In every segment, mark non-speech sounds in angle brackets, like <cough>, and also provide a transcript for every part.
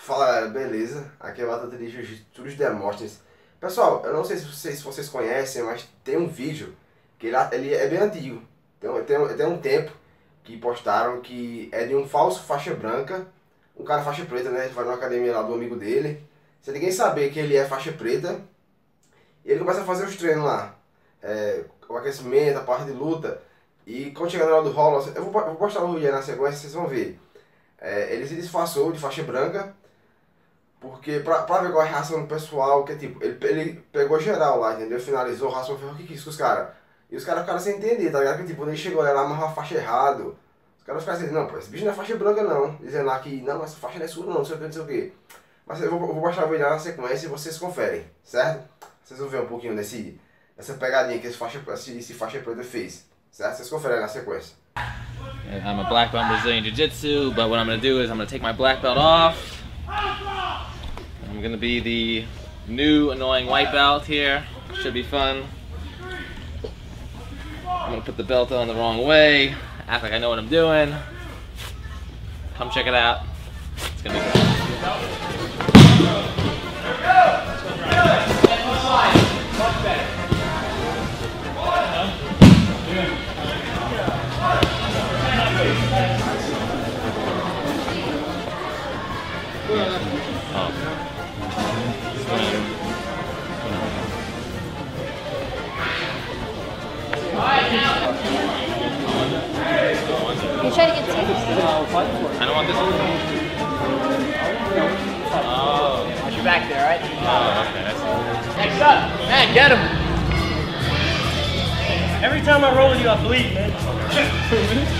Fala galera, beleza? Aqui é o de Jiu-Jitsu de Demóstenes. Pessoal, eu não sei se vocês, se vocês conhecem, mas tem um vídeo que ele, ele é bem antigo. Tem, tem, tem um tempo que postaram que é de um falso faixa branca, um cara faixa preta, né? Ele vai numa academia lá do amigo dele, sem ninguém saber que ele é faixa preta. Ele começa a fazer os treinos lá, é, o aquecimento, a parte de luta. E quando chegar na hora do rolo, eu vou, vou postar o vídeo na sequência, vocês vão ver. É, ele se disfarçou de faixa branca porque pra, pra ver qual é a reação do pessoal, que é tipo, ele, ele pegou geral lá, entendeu? Finalizou, falou, o que que é isso com os caras? E os caras ficaram sem entender, tá ligado? Que tipo, quando ele chegou lá, amarrou a faixa errado. Os caras ficaram assim, não, pô, esse bicho não é faixa branca não. Dizendo lá que, não, essa faixa não é sua não, não sei o que, não sei o que. Mas eu vou, vou baixar o vídeo na sequência e vocês conferem, certo? Vocês vão ver um pouquinho desse, dessa pegadinha que esse faixa, esse, esse faixa preta fez, certo? Vocês conferem na sequência. I'm a black belt Brazilian Jiu-Jitsu, but what I'm to do is I'm to take my black belt off. I'm gonna be the new annoying white belt here. Should be fun. I'm gonna put the belt on the wrong way, act like I know what I'm doing. Come check it out. It's gonna be good. You try to get serious. I don't want this one. Oh, Watch your back there, alright? oh, okay, I see. Next up, man, get him. Every time I roll with you, I bleed, man. <laughs>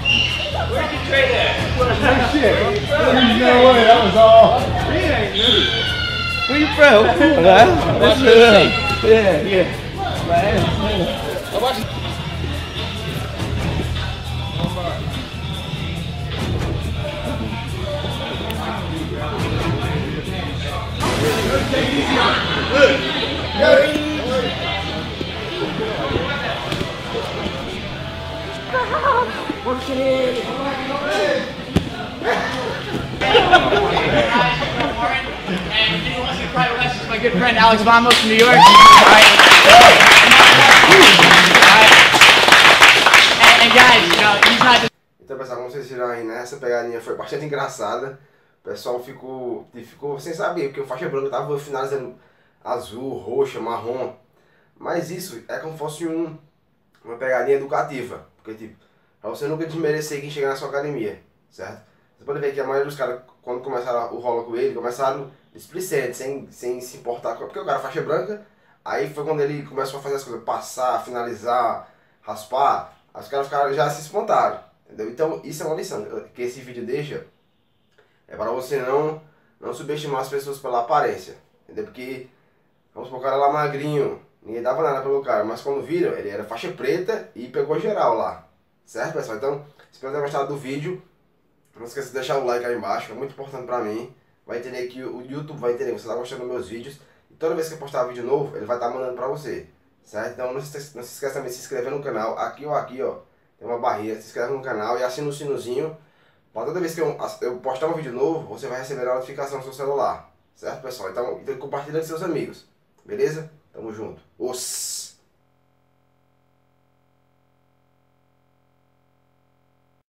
Where'd you trade at? Oh, shit. No way, that was all. He ain't new. Where you from? Hello? Yeah, yeah. Man. I watched Look! Look! Working! Good friend Alex Vamos from New York. Então, pessoal, como vocês viram aí, né? Essa pegadinha foi bastante engraçada. O pessoal ficou, ficou sem saber, porque o faixa branca tava finalizando azul, roxa, marrom. Mas isso é como se fosse um, uma pegadinha educativa. Porque, tipo, pra você nunca desmerecer quem chegar na sua academia, certo? Você pode ver que a maioria dos caras, quando começaram o rolo com ele, começaram displicente, sem, sem se importar com. Porque o cara é faixa branca, aí foi quando ele começou a fazer as coisas, passar, finalizar, raspar, os caras ficaram, já se espantaram. Entendeu? Então, isso é uma lição que esse vídeo deixa. É para você não, não subestimar as pessoas pela aparência. Entendeu? Porque, vamos supor, o cara lá magrinho, ninguém dava nada pelo cara, mas quando viram, ele era faixa preta e pegou geral lá. Certo, pessoal? Então, espero ter gostado do vídeo. Não esqueça de deixar o like aí embaixo, é muito importante pra mim. Vai entender que o YouTube vai entender que você tá gostando dos meus vídeos. E toda vez que eu postar vídeo novo, ele vai estar mandando pra você. Certo? Então, não se, não se esqueça também de se inscrever no canal. Aqui ou aqui, ó. Tem uma barreira, se inscreve no canal e assina o sinozinho. Para toda vez que eu, eu postar um vídeo novo, você vai receber a notificação no seu celular. Certo, pessoal? Então, então compartilha com seus amigos. Beleza? Tamo junto. Os